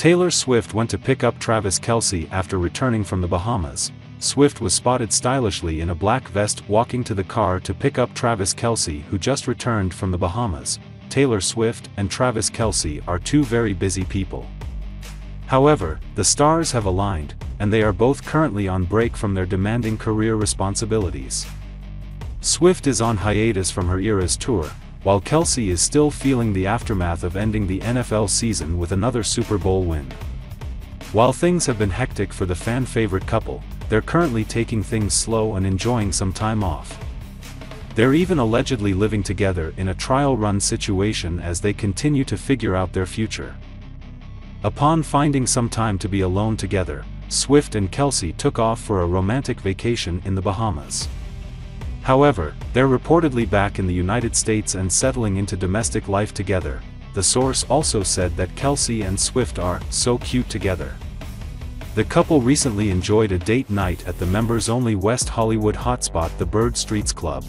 Taylor Swift went to pick up Travis Kelce after returning from the Bahamas. Swift was spotted stylishly in a black vest walking to the car to pick up Travis Kelce who just returned from the Bahamas. Taylor Swift and Travis Kelce are two very busy people. However, the stars have aligned, and they are both currently on break from their demanding career responsibilities. Swift is on hiatus from her Eras tour, while Kelce is still feeling the aftermath of ending the NFL season with another Super Bowl win. While things have been hectic for the fan-favorite couple, they're currently taking things slow and enjoying some time off. They're even allegedly living together in a trial run situation as they continue to figure out their future. Upon finding some time to be alone together, Swift and Kelce took off for a romantic vacation in the Bahamas. However, they're reportedly back in the United States and settling into domestic life together. The source also said that Kelce and Swift are so cute together. The couple recently enjoyed a date night at the members-only West Hollywood hotspot the Bird Streets Club.